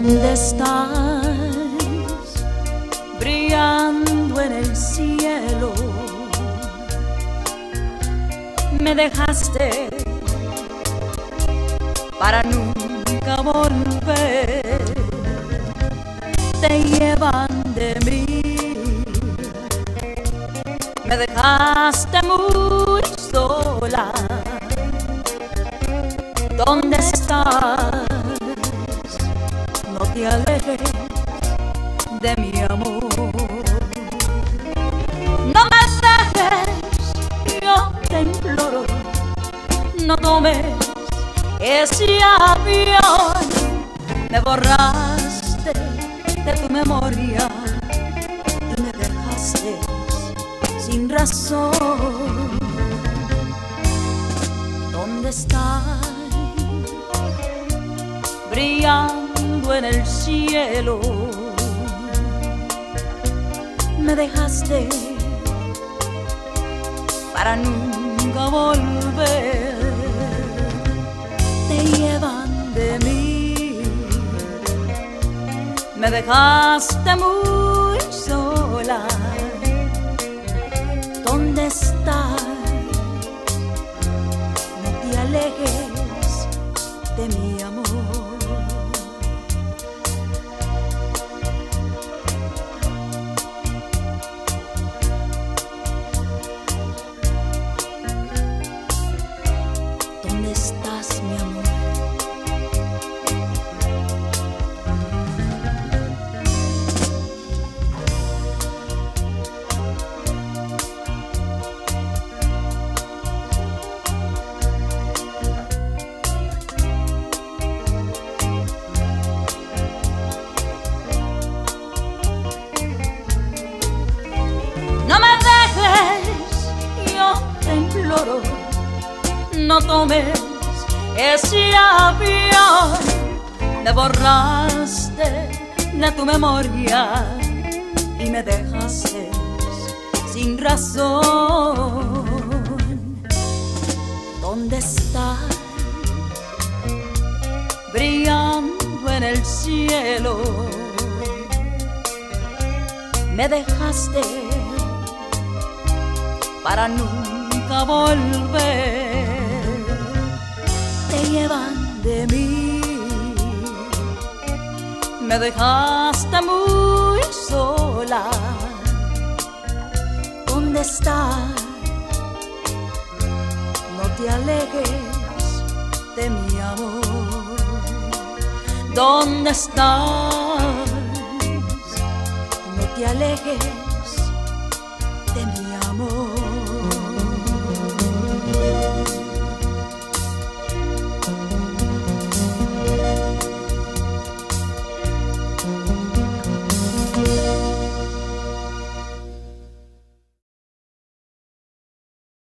¿Dónde estás? Brillando en el cielo. Me dejaste para nunca volver. Te llevan de mí. Me dejaste muy sola. ¿Dónde estás? No te alejes de mi amor. No me dejes, yo te imploro, no tomes ese avión. Me borraste de tu memoria y me dejaste sin razón. ¿Dónde estás? En el cielo me dejaste para nunca volver. Te llevan de mí, me dejaste muy sola. ¿Dónde estás? No tomes ese avión. Me borraste de tu memoria y me dejaste sin razón. ¿Dónde estás? Brillando en el cielo me dejaste para nunca volver. Te llevan de mí, me dejaste muy sola. ¿Dónde estás? No te alejes de mi amor. ¿Dónde estás? no te alejes